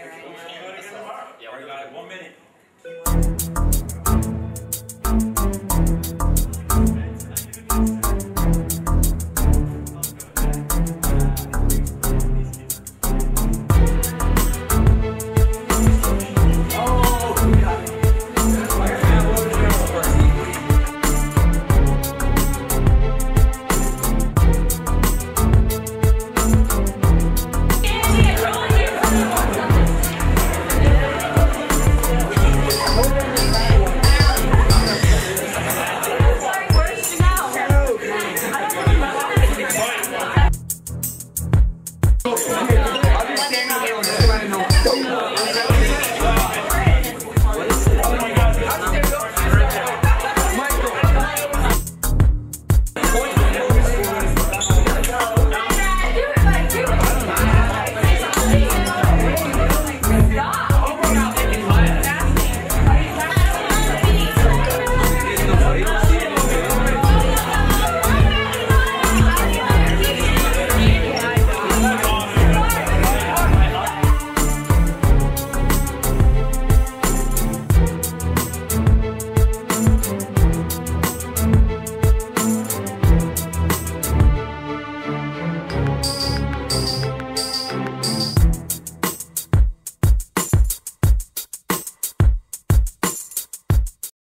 right now. Yeah, we got it. One minute. Okay.